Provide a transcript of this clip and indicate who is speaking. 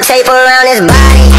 Speaker 1: tape around his body.